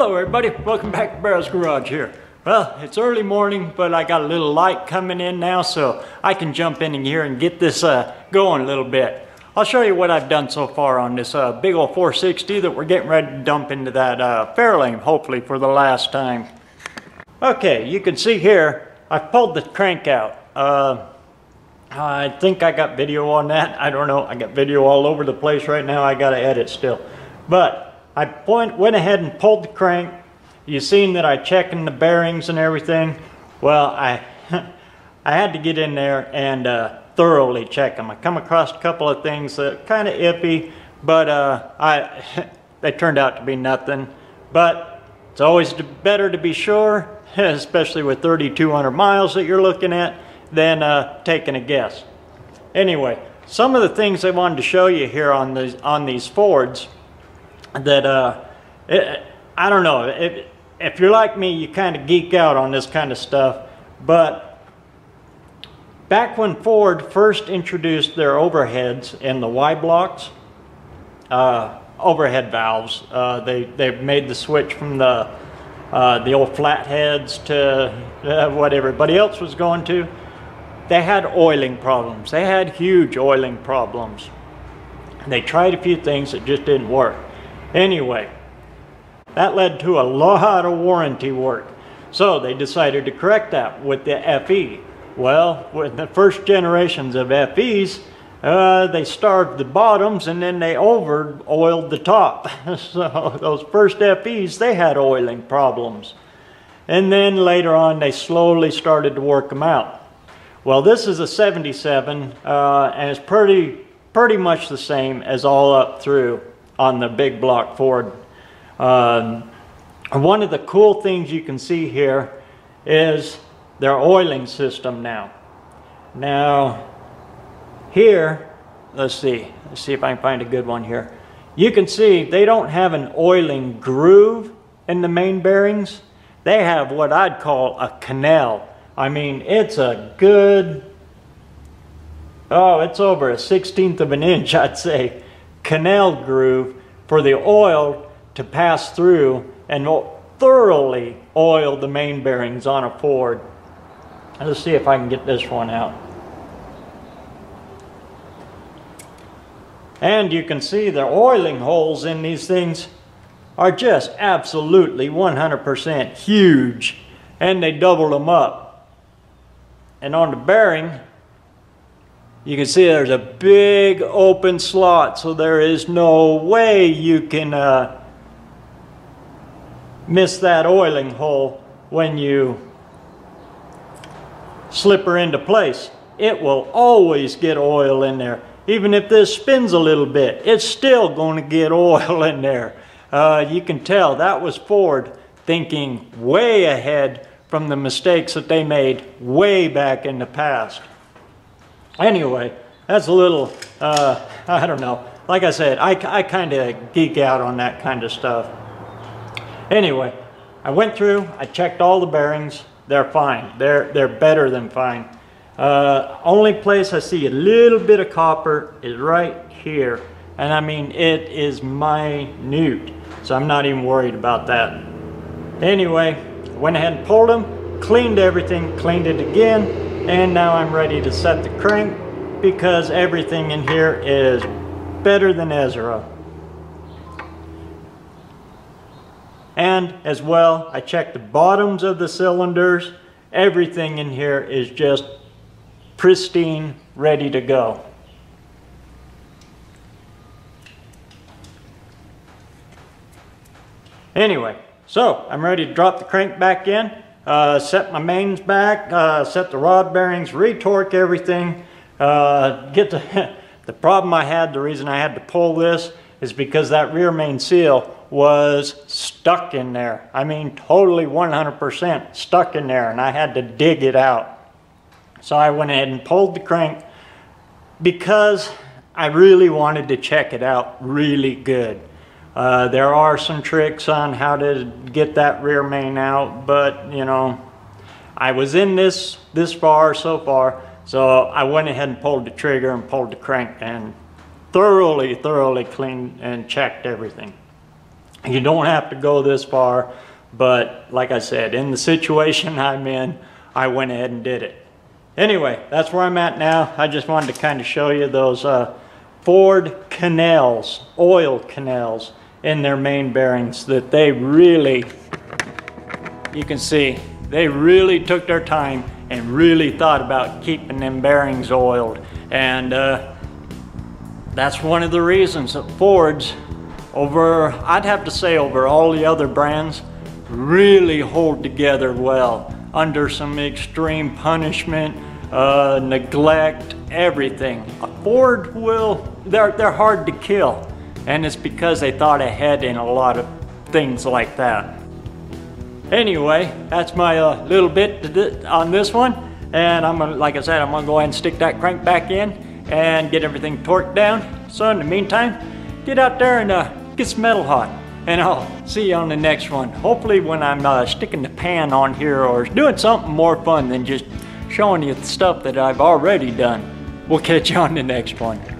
Hello everybody, welcome back to BareRose Garage here. Well, it's early morning, but I got a little light coming in now, so I can jump in here and get this uh, going a little bit. I'll show you what I've done so far on this uh, big old 460 that we're getting ready to dump into that uh, Fairlane, hopefully for the last time. Okay, you can see here, I pulled the crank out. Uh, I think I got video on that. I don't know. I got video all over the place right now. I got to edit still. But I point, went ahead and pulled the crank. You seen that I checking the bearings and everything. Well, I, I had to get in there and uh, thoroughly check them. I come across a couple of things that kind of iffy, but uh, I, they turned out to be nothing. But it's always better to be sure, especially with 3,200 miles that you're looking at, than uh, taking a guess. Anyway, some of the things I wanted to show you here on these, on these Fords that uh, it, I don't know if if you're like me, you kind of geek out on this kind of stuff. But back when Ford first introduced their overheads in the Y blocks, uh, overhead valves, uh, they they made the switch from the uh, the old flatheads to uh, what everybody else was going to. They had oiling problems. They had huge oiling problems. They tried a few things that just didn't work. Anyway, that led to a lot of warranty work. So they decided to correct that with the FE. Well, with the first generations of FEs, uh, they starved the bottoms and then they over oiled the top. so those first FEs, they had oiling problems. And then later on, they slowly started to work them out. Well, this is a 77, uh, and it's pretty, pretty much the same as all up through on the big block Ford. Um, one of the cool things you can see here is their oiling system now. Now, here, let's see, let's see if I can find a good one here. You can see they don't have an oiling groove in the main bearings. They have what I'd call a canal. I mean, it's a good, oh, it's over a 16th of an inch, I'd say, canal groove for the oil to pass through and thoroughly oil the main bearings on a Ford. Let's see if I can get this one out. And you can see the oiling holes in these things are just absolutely 100% huge. And they double them up. And on the bearing, you can see there's a big open slot, so there is no way you can uh, miss that oiling hole when you slip her into place. It will always get oil in there. Even if this spins a little bit, it's still going to get oil in there. Uh, you can tell that was Ford thinking way ahead from the mistakes that they made way back in the past. Anyway, that's a little, uh, I don't know. Like I said, I, I kind of geek out on that kind of stuff. Anyway, I went through, I checked all the bearings. They're fine. They're, they're better than fine. Uh, only place I see a little bit of copper is right here. And I mean, it is minute. So I'm not even worried about that. Anyway, went ahead and pulled them, cleaned everything, cleaned it again, and now I'm ready to set the crank because everything in here is better than Ezra. And as well, I checked the bottoms of the cylinders. Everything in here is just pristine, ready to go. Anyway, so I'm ready to drop the crank back in uh, set my mains back, uh, set the rod bearings, retorque everything. Uh, get the, the problem I had, the reason I had to pull this is because that rear main seal was stuck in there. I mean, totally 100% stuck in there, and I had to dig it out. So I went ahead and pulled the crank because I really wanted to check it out really good. Uh, there are some tricks on how to get that rear main out, but you know, I was in this this far so far, so I went ahead and pulled the trigger and pulled the crank and thoroughly, thoroughly cleaned and checked everything. You don't have to go this far, but like I said, in the situation I'm in, I went ahead and did it. Anyway, that's where I'm at now. I just wanted to kind of show you those uh, Ford canals, oil canals in their main bearings that they really, you can see, they really took their time and really thought about keeping them bearings oiled. And uh, that's one of the reasons that Ford's over, I'd have to say over all the other brands, really hold together well under some extreme punishment, uh, neglect, everything. A Ford will, they're, they're hard to kill. And it's because they thought ahead in a lot of things like that. Anyway, that's my uh, little bit on this one. And I'm gonna, like I said, I'm gonna go ahead and stick that crank back in and get everything torqued down. So in the meantime, get out there and uh, get some metal hot. And I'll see you on the next one. Hopefully when I'm uh, sticking the pan on here or doing something more fun than just showing you the stuff that I've already done. We'll catch you on the next one.